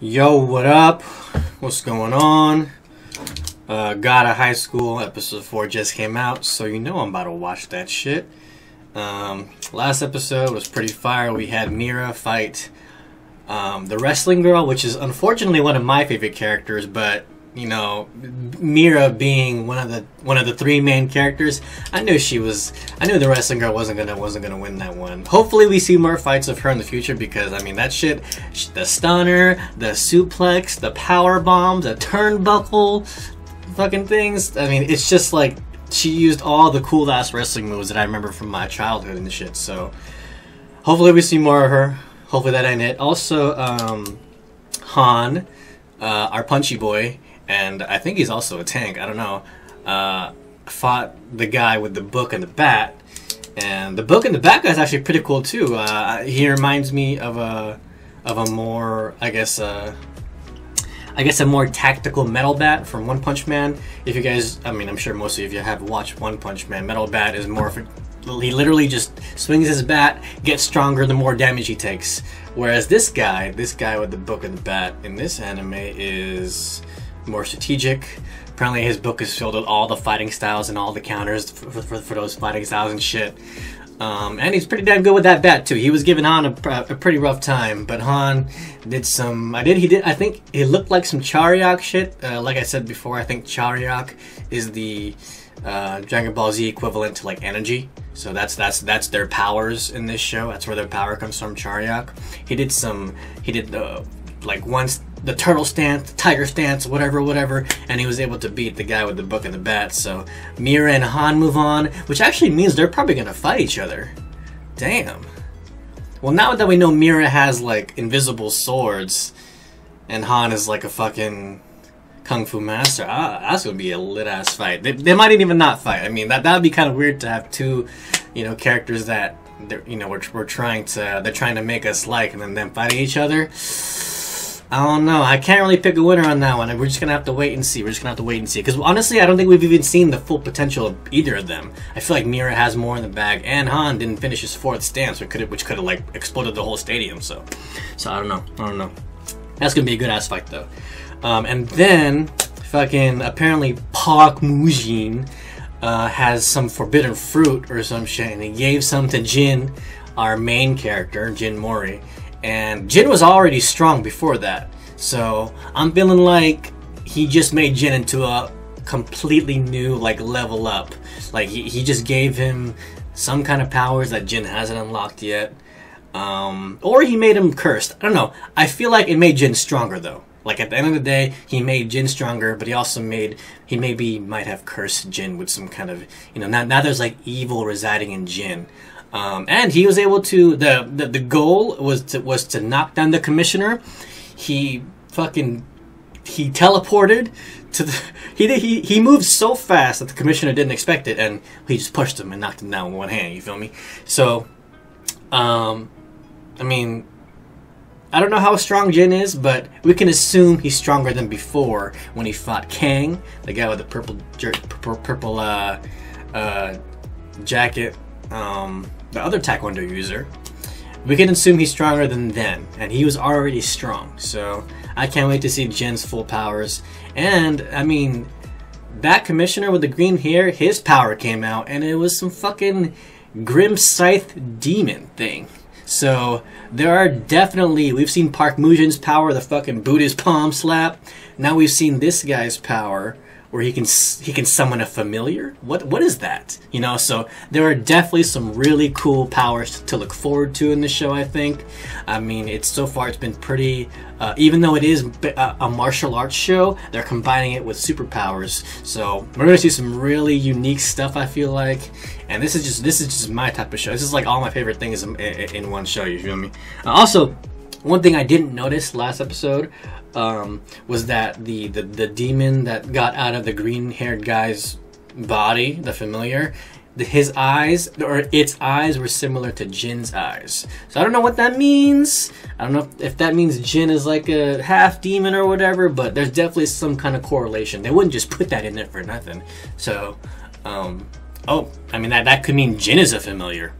Yo, what up? What's going on? Uh, God of High School episode 4 just came out, so you know I'm about to watch that shit. Um, last episode was pretty fire. We had Mira fight um, the wrestling girl, which is unfortunately one of my favorite characters, but you know, Mira being one of the one of the three main characters, I knew she was. I knew the wrestling girl wasn't gonna wasn't gonna win that one. Hopefully, we see more fights of her in the future because I mean that shit, the stunner, the suplex, the power bomb, the turnbuckle, fucking things. I mean, it's just like she used all the cool ass wrestling moves that I remember from my childhood and the shit. So hopefully, we see more of her. Hopefully, that ain't it. Also, um, Han, uh, our punchy boy and I think he's also a tank. I don't know. Uh, fought the guy with the book and the bat, and the book and the bat guy is actually pretty cool too. Uh, he reminds me of a of a more, I guess, uh, I guess a more tactical Metal Bat from One Punch Man. If you guys, I mean, I'm sure most of you have watched One Punch Man. Metal Bat is more of a he literally just swings his bat, gets stronger the more damage he takes. Whereas this guy, this guy with the book and the bat in this anime is more strategic. Apparently, his book is filled with all the fighting styles and all the counters for, for, for those fighting styles and shit. Um, and he's pretty damn good with that bat too. He was giving Han a, a, pretty rough time, but Han did some. I did. He did. I think it looked like some Charyeok shit. Uh, like I said before, I think Charyeok is the uh, Dragon Ball Z equivalent to like energy. So that's that's that's their powers in this show. That's where their power comes from. Charyeok. He did some. He did the like once the turtle stance, the tiger stance, whatever, whatever, and he was able to beat the guy with the book and the bat. So Mira and Han move on, which actually means they're probably gonna fight each other. Damn. Well, now that we know Mira has like invisible swords, and Han is like a fucking kung fu master, ah, that's gonna be a lit ass fight. They, they might even not fight. I mean, that that would be kind of weird to have two, you know, characters that you know we're, we're trying to they're trying to make us like, and then them fighting each other. I don't know. I can't really pick a winner on that one. We're just gonna have to wait and see. We're just gonna have to wait and see. Because honestly, I don't think we've even seen the full potential of either of them. I feel like Mira has more in the bag, and Han didn't finish his fourth stance, which could have, which could have like exploded the whole stadium. So, so I don't know. I don't know. That's gonna be a good ass fight though. Um, and then, fucking apparently Park Mujin uh, has some forbidden fruit or some shit, and he gave some to Jin, our main character, Jin Mori and Jin was already strong before that. So I'm feeling like he just made Jin into a completely new like level up. Like he, he just gave him some kind of powers that Jin hasn't unlocked yet. Um, or he made him cursed. I don't know. I feel like it made Jin stronger though. Like at the end of the day, he made Jin stronger, but he also made he maybe might have cursed Jin with some kind of you know now now there's like evil residing in Jin. Um, and he was able to the, the the goal was to was to knock down the commissioner. He fucking he teleported to the he he he moved so fast that the commissioner didn't expect it, and he just pushed him and knocked him down with one hand. You feel me? So, um, I mean, I don't know how strong Jin is, but we can assume he's stronger than before when he fought Kang, the guy with the purple purple, purple uh, uh, jacket. Um, the other Taekwondo user, we can assume he's stronger than them, and he was already strong. So I can't wait to see Jin's full powers. And I mean, that commissioner with the green hair, his power came out, and it was some fucking Grim Scythe demon thing. So there are definitely we've seen Park Mujin's power, the fucking Buddhist palm slap. Now we've seen this guy's power where he can he can summon a familiar. What what is that? You know, so there are definitely some really cool powers to look forward to in the show. I think. I mean, it's so far it's been pretty. Uh, even though it is a, martial arts show, they're combining it with superpowers. So we're gonna see some really unique stuff. I feel like, and this is just this is just my type of show. This is like all my favorite things in, in, in one show. You feel me? Uh, also, one thing I didn't notice last episode um, was that the, the the demon that got out of the green haired guy's body, the familiar, his eyes or its eyes were similar to Jin's eyes. So I don't know what that means. I don't know if, if that means Jin is like a half demon or whatever, but there's definitely some kind of correlation. They wouldn't just put that in there for nothing. So, um, oh, I mean that that could mean Jin is a familiar.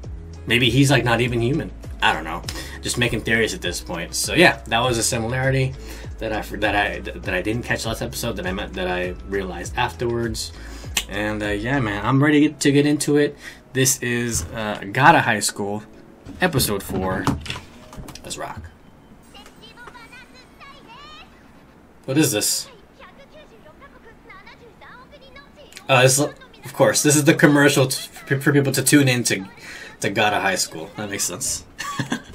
Maybe he's like not even human. I don't know. just making theories at this point. So yeah, that was a similarity that I that I that I didn't catch last episode that I that I realized afterwards. And uh, yeah, man, I'm ready to get into it. This is uh, God of High School, episode four. Let's rock. What is this? Uh, this, of course, this is the commercial for people to tune in to, to God of High School. That makes sense.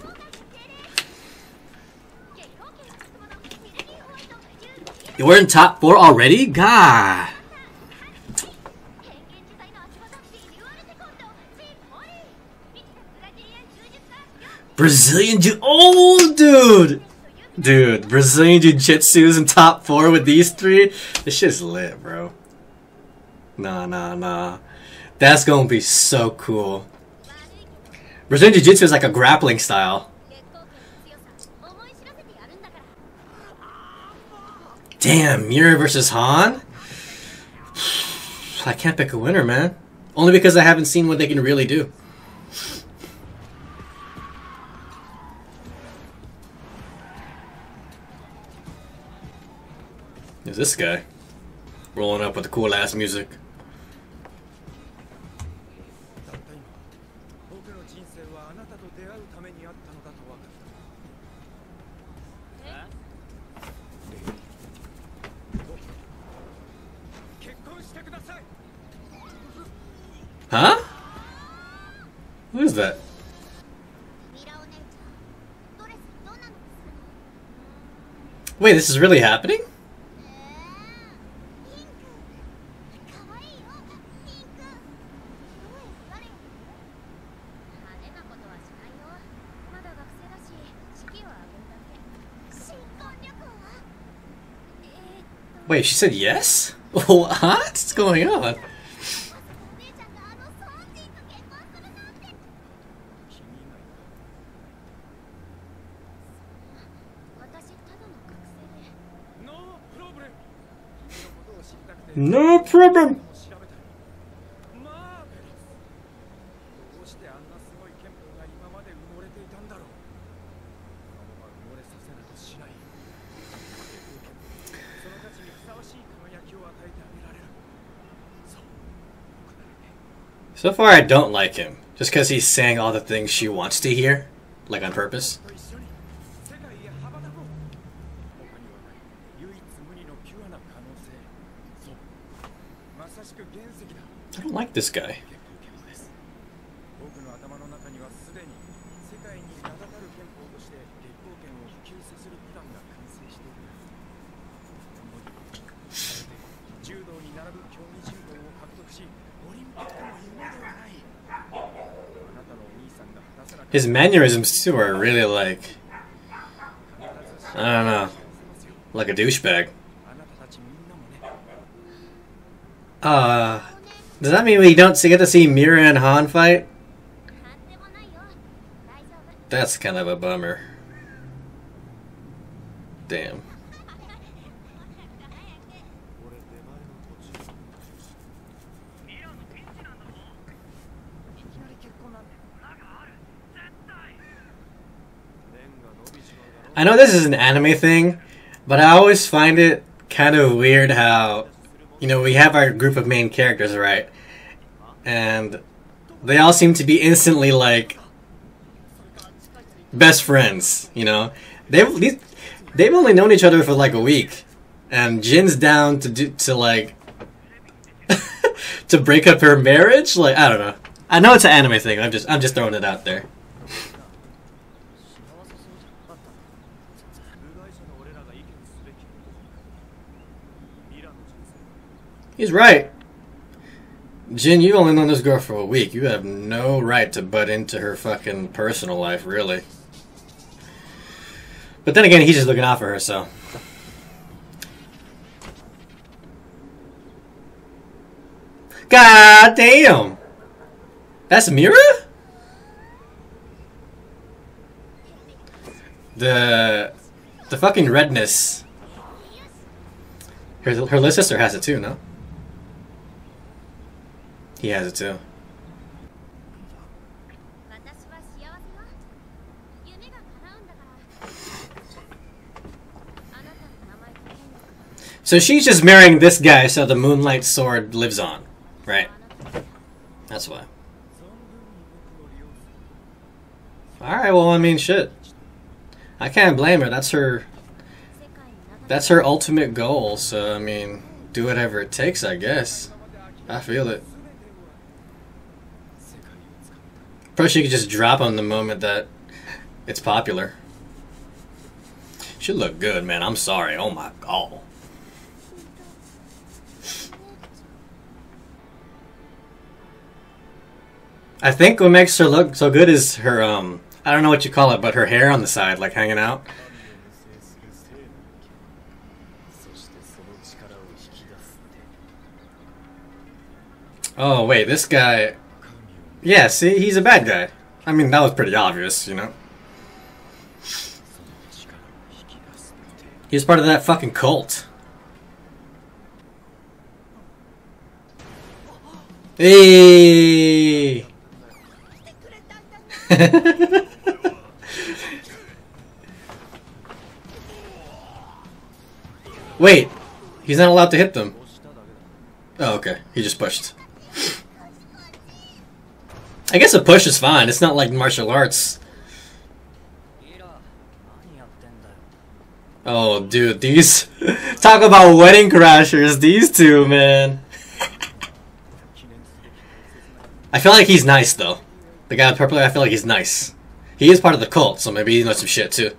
We're in top four already? God. Brazilian Jiu- Oh, dude! Dude, Brazilian Jiu-Jitsu is in top four with these three? This shit's lit, bro. Nah, nah, nah. That's gonna be so cool. Brazilian Jiu-Jitsu is like a grappling style. Damn, Mira versus Han? I can't pick a winner, man. Only because I haven't seen what they can really do. Who's this guy? Rolling up with the cool ass music. Huh? Who is that? Wait, this is really happening? Wait, she said yes? What? What's going on? So far, I don't like him. Just because he's saying all the things she wants to hear. Like on purpose. I don't like this guy. His mannerisms too are really like I don't know. Like a douchebag. Uh does that mean we don't get to see Mira and Han fight? That's kind of a bummer. Damn. I know this is an anime thing, but I always find it kind of weird how, you know, we have our group of main characters, right? And they all seem to be instantly like best friends, you know? They've they've only known each other for like a week, and Jin's down to do to like to break up her marriage. Like I don't know. I know it's an anime thing. I'm just I'm just throwing it out there. He's right. Jin, you've only known this girl for a week. You have no right to butt into her fucking personal life, really. But then again, he's just looking out for her, so. God damn! That's Mira? The. The fucking redness. Her, her little sister has it too, no? He has it too. So she's just marrying this guy so the Moonlight Sword lives on, right? That's why. Alright, well, I mean, shit. I can't blame her. That's her... That's her ultimate goal, so, I mean, do whatever it takes, I guess. I feel it. Probably you could just drop them the moment that it's popular. Should look good, man. I'm sorry. Oh my god. I think what makes her look so good is her um I don't know what you call it, but her hair on the side, like hanging out. Oh wait, this guy yeah, see, he's a bad guy. I mean, that was pretty obvious, you know? He was part of that fucking cult. Hey! Wait, he's not allowed to hit them. Oh, okay. He just pushed. I guess a push is fine. It's not like martial arts. Oh, dude, these... Talk about wedding crashers, these two, man. I feel like he's nice, though. The guy with purple, I feel like he's nice. He is part of the cult, so maybe he knows some shit, too.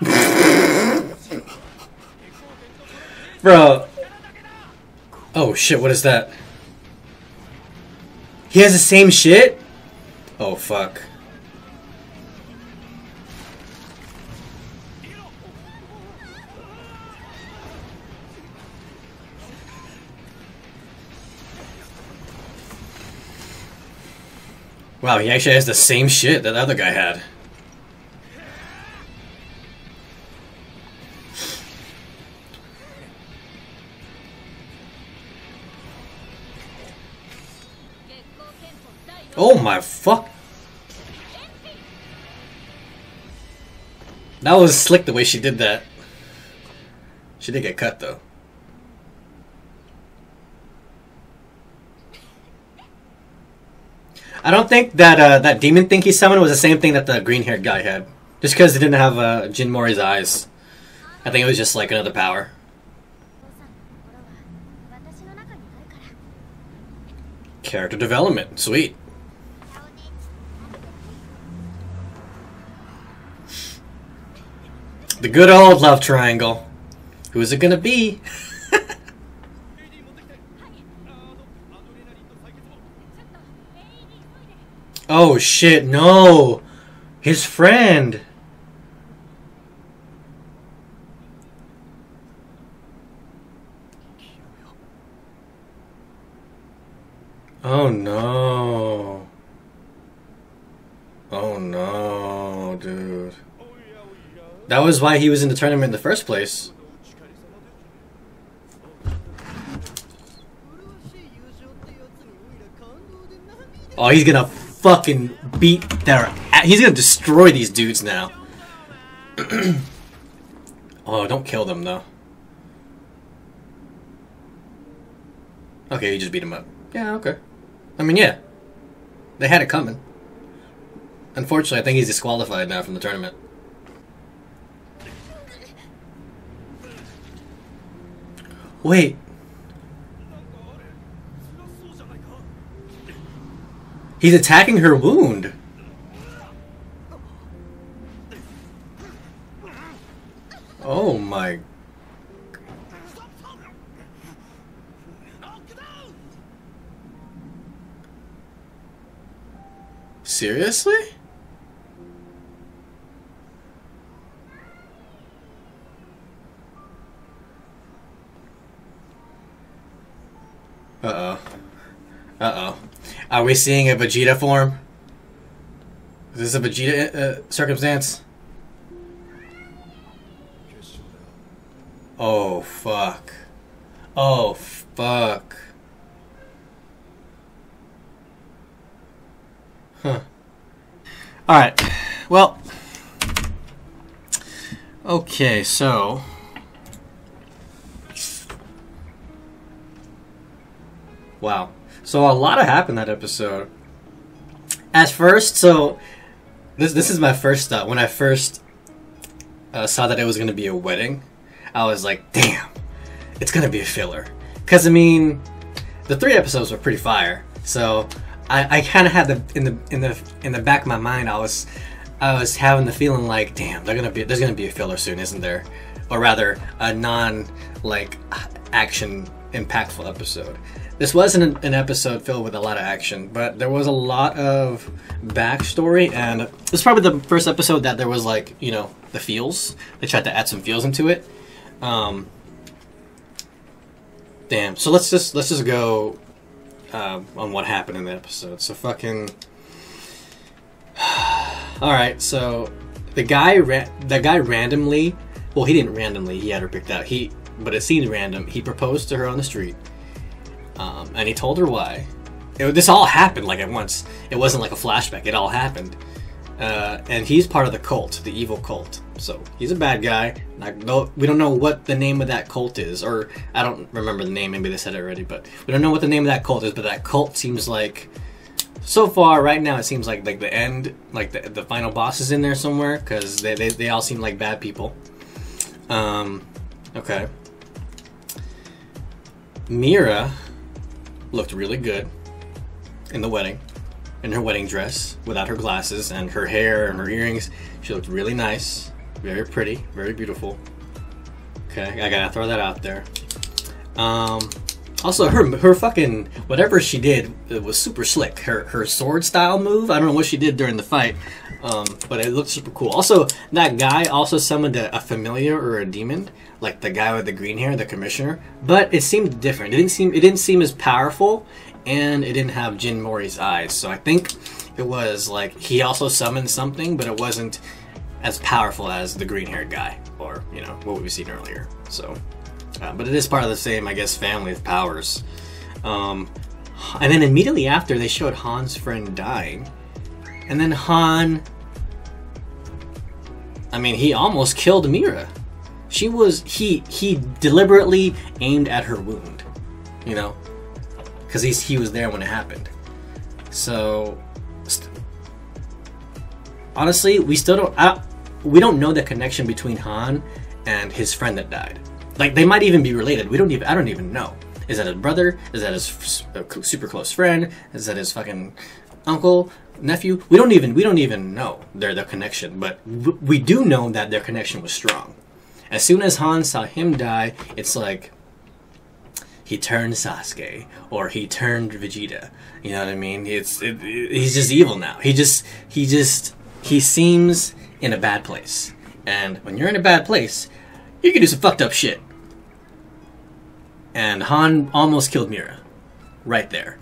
Bro, Oh shit! What is that? He has the same shit. Oh fuck. Wow, he actually has the same shit that the other guy had. Oh my fuck. That was slick the way she did that. She did get cut though. I don't think that uh, that demon thing he summoned was the same thing that the green haired guy had. Just because it didn't have uh, Jin Mori's eyes. I think it was just like another power. Character development, sweet. The good old love triangle. Who's it gonna be? oh shit, no! His friend! Oh no. That was why he was in the tournament in the first place. Oh, he's gonna fucking beat their He's gonna destroy these dudes now. oh, don't kill them, though. Okay, you just beat him up. Yeah, okay. I mean, yeah. They had it coming. Unfortunately, I think he's disqualified now from the tournament. Wait. He's attacking her wound. Oh my. Seriously? we seeing a Vegeta form? Is this a Vegeta uh, circumstance? Oh, fuck. Oh, fuck. Huh. Alright. Well. Okay, so. Wow, so a lot of happened that episode. At first, so this this is my first thought when I first uh, saw that it was gonna be a wedding. I was like, damn, it's gonna be a filler. Cause I mean, the three episodes were pretty fire. So I, I kind of had the in the in the in the back of my mind, I was I was having the feeling like, damn, they're gonna be there's gonna be a filler soon, isn't there? Or rather, a non like action impactful episode. This wasn't an, episode filled with a lot of action, but there was a lot of backstory, and is probably the first episode that there was like you know the feels. They tried to add some feels into it. Um, damn. So let's just let's just go uh, on what happened in the episode. So fucking. All right, so the guy ra- the guy randomly, well, he didn't randomly. He had her picked out. He, but it seemed random. He proposed to her on the street, um, and he told her why. It, this all happened like at once. It wasn't like a flashback. It all happened, uh, and he's part of the cult, the evil cult. So he's a bad guy. Like, no, we don't know what the name of that cult is, or I don't remember the name. Maybe they said it already, but we don't know what the name of that cult is. But that cult seems like so far right now it seems like like the end like the, the final boss is in there somewhere because they, they, they all seem like bad people um okay mira looked really good in the wedding in her wedding dress without her glasses and her hair and her earrings she looked really nice very pretty very beautiful okay i gotta throw that out there um also, her her fucking whatever she did it was super slick. Her her sword style move. I don't know what she did during the fight, um, but it looked super cool. Also, that guy also summoned a, a familiar or a demon, like the guy with the green hair, the commissioner. But it seemed different. It didn't seem it didn't seem as powerful, and it didn't have Jin Mori's eyes. So I think it was like he also summoned something, but it wasn't as powerful as the green haired guy, or you know what we've seen earlier. So. Uh, but it is part of the same, I guess, family of powers. Um, and then immediately after, they showed Han's friend dying. And then Han. I mean, he almost killed Mira. She was. He he deliberately aimed at her wound. You know? Because he was there when it happened. So. St- honestly, we still don't. I, we don't know the connection between Han and his friend that died. Like they might even be related. We don't even. I don't even know. Is that his brother? Is that his f- uh, super close friend? Is that his fucking uncle, nephew? We don't even. We don't even know their their connection. But we do know that their connection was strong. As soon as Han saw him die, it's like he turned Sasuke or he turned Vegeta. You know what I mean? It's it, it, he's just evil now. He just he just he seems in a bad place. And when you're in a bad place, you can do some fucked up shit. And Han almost killed Mira, right there.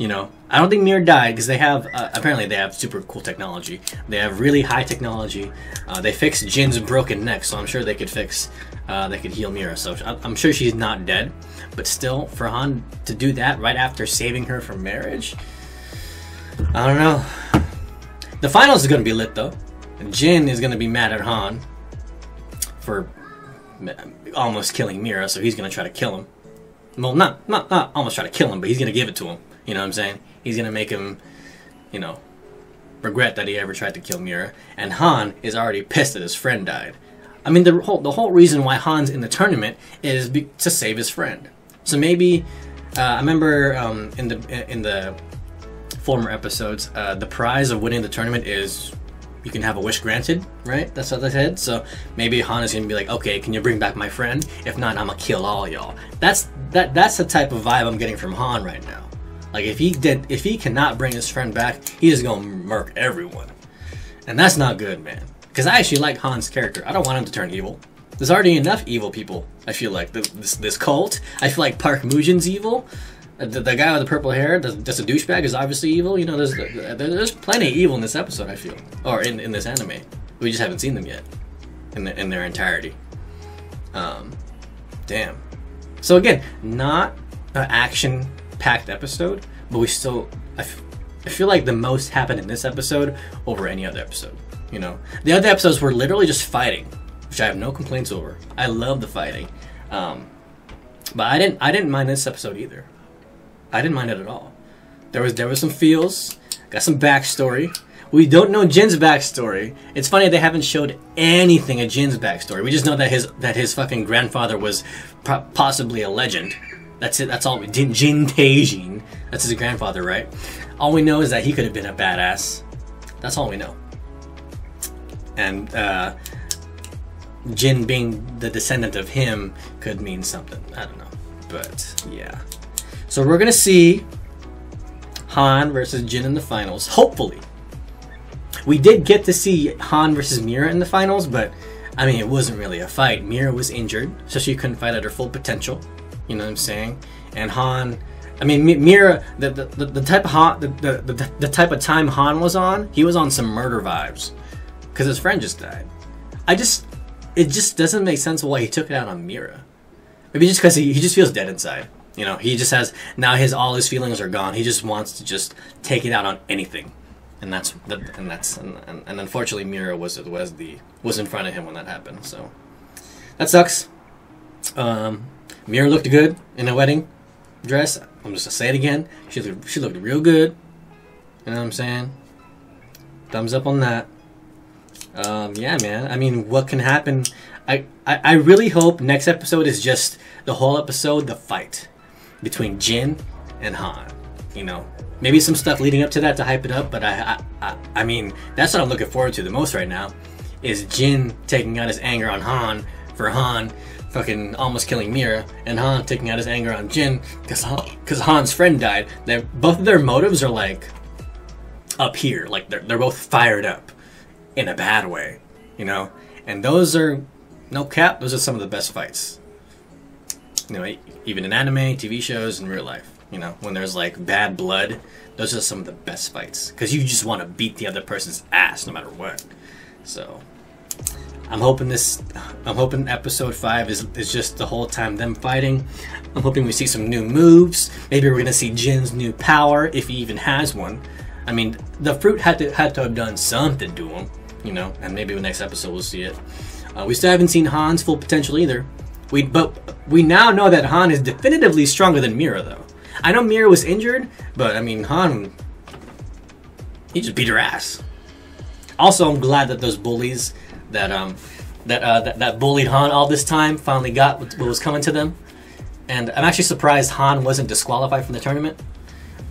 You know, I don't think Mira died because they have uh, apparently they have super cool technology. They have really high technology. Uh, they fixed Jin's broken neck, so I'm sure they could fix. Uh, they could heal Mira, so I'm sure she's not dead. But still, for Han to do that right after saving her from marriage, I don't know. The finals is gonna be lit though. Jin is gonna be mad at Han for almost killing Mira, so he's gonna try to kill him. Well, not not not almost try to kill him, but he's gonna give it to him. You know what I'm saying? He's gonna make him, you know, regret that he ever tried to kill Mira. And Han is already pissed that his friend died. I mean, the whole the whole reason why Han's in the tournament is be, to save his friend. So maybe uh, I remember um, in the in the former episodes, uh, the prize of winning the tournament is you can have a wish granted, right? That's what they said. So maybe Han is gonna be like, okay, can you bring back my friend? If not, I'm gonna kill all y'all. That's that. That's the type of vibe I'm getting from Han right now. Like if he did, if he cannot bring his friend back, he's just gonna murk everyone, and that's not good, man. Because I actually like Han's character. I don't want him to turn evil. There's already enough evil people. I feel like this this cult. I feel like Park Mujin's evil. The, the, guy with the purple hair, that's a douchebag, is obviously evil. You know, there's there's plenty of evil in this episode. I feel, or in, in this anime, we just haven't seen them yet, in the, in their entirety. Um, damn. So again, not an action-packed episode, but we still, I, f- I feel like the most happened in this episode over any other episode. You know, the other episodes were literally just fighting. which I have no complaints over. I love the fighting, um, but I didn't I didn't mind this episode either. I didn't mind it at all. There was there was some feels, got some backstory. We don't know Jin's backstory. It's funny they haven't showed anything of Jin's backstory. We just know that his that his fucking grandfather was po- possibly a legend. That's it. That's all. we Jin, Jin Taejin. That's his grandfather, right? All we know is that he could have been a badass. That's all we know. And uh, Jin being the descendant of him could mean something. I don't know. But yeah. So we're gonna see Han versus Jin in the finals. Hopefully. We did get to see Han versus Mira in the finals, but I mean, it wasn't really a fight. Mira was injured, so she couldn't fight at her full potential. You know what I'm saying? And Han, I mean, Mira, the, the, the, the type of Han, the, the, the, the type of time Han was on, he was on some murder vibes, because his friend just died. I just, it just doesn't make sense why he took it out on Mira. Maybe just because he, he just feels dead inside. You know, he just has now his all his feelings are gone. He just wants to just take it out on anything, and that's that, and that's and, and, and unfortunately Mira was was the was in front of him when that happened. So that sucks. Um, Mira looked good in a wedding dress. I'm just gonna say it again. She looked she looked real good. You know what I'm saying? Thumbs up on that. Um, yeah, man. I mean, what can happen? I, I, I really hope next episode is just the whole episode, the fight between Jin and Han. You know, maybe some stuff leading up to that to hype it up, but I, I, I, I mean, that's what I'm looking forward to the most right now. Is Jin taking out his anger on Han for Han fucking almost killing Mira, and Han taking out his anger on Jin because because Han's friend died. They both of their motives are like up here, like they're they're both fired up in a bad way, you know. And those are no cap. Those are some of the best fights. You know, even in anime, TV shows, and real life. You know, when there's like bad blood, those are some of the best fights because you just want to beat the other person's ass no matter what. So, I'm hoping this. I'm hoping episode five is is just the whole time them fighting. I'm hoping we see some new moves. Maybe we're gonna see Jin's new power if he even has one. I mean, the fruit had to had to have done something to him, you know. And maybe the next episode we'll see it. Uh, we still haven't seen Han's full potential either. We but we now know that Han is definitively stronger than Mira, though. I know Mira was injured, but I mean Han, he just beat her ass. Also, I'm glad that those bullies that um that uh, that, that bullied Han all this time finally got what was coming to them. And I'm actually surprised Han wasn't disqualified from the tournament.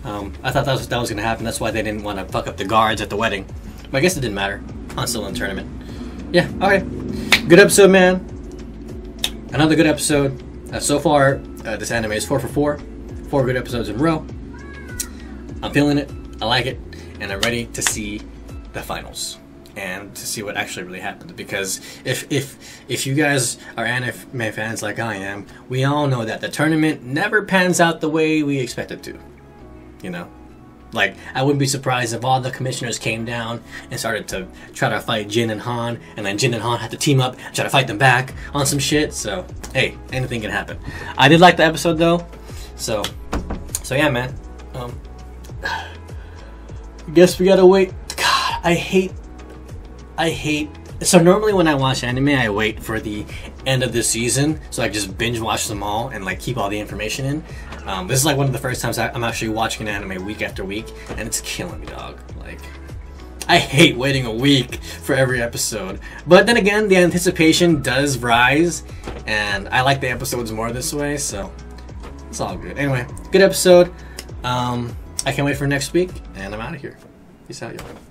Um, I thought that was that was gonna happen. That's why they didn't want to fuck up the guards at the wedding. But I guess it didn't matter. Han's still in the tournament. Yeah. Okay. Good episode, man. Another good episode. Uh, so far, uh, this anime is four for four. Four good episodes in a row. I'm feeling it. I like it, and I'm ready to see the finals and to see what actually really happened. Because if if if you guys are anime fans like I am, we all know that the tournament never pans out the way we expect it to. You know, like I wouldn't be surprised if all the commissioners came down and started to try to fight Jin and Han, and then Jin and Han had to team up and try to fight them back on some shit. So hey, anything can happen. I did like the episode though, so so yeah, man. Um, guess we gotta wait. God, I hate I hate. So normally when I watch anime, I wait for the end of the season, so I just binge watch them all and like keep all the information in. Um, this is like one of the first times I, I'm actually watching an anime week after week, and it's killing me, dog. Like, I hate waiting a week for every episode. But then again, the anticipation does rise, and I like the episodes more this way, so it's all good. Anyway, good episode. Um, I can't wait for next week, and I'm out of here. Peace out, y'all.